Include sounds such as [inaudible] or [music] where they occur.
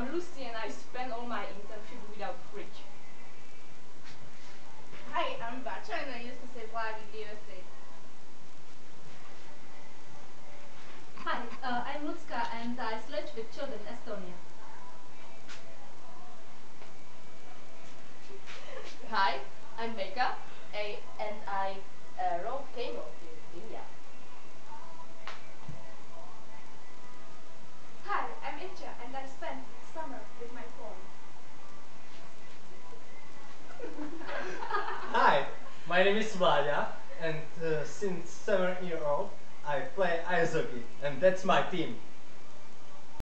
I'm Lucy and I spent all my internship without fridge. Hi, I'm Bacha and I used to say why with the USA. Hi, uh, I'm Lutska and I sledge with children in Estonia. [laughs] Hi, I'm Becca, a, and I my name is Vladia, and uh, since seven year old I play ice hockey, and that's my team.